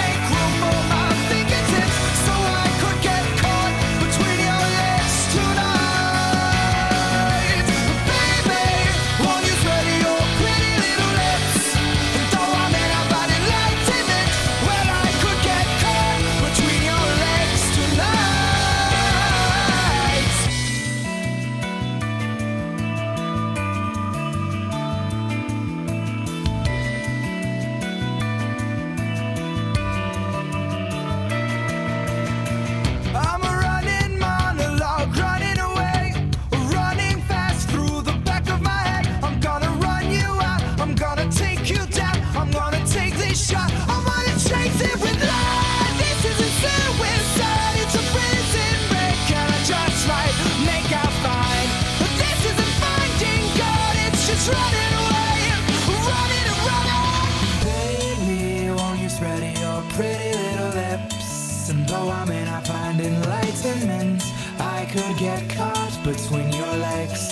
make room for my sentiments. I could get caught between your legs.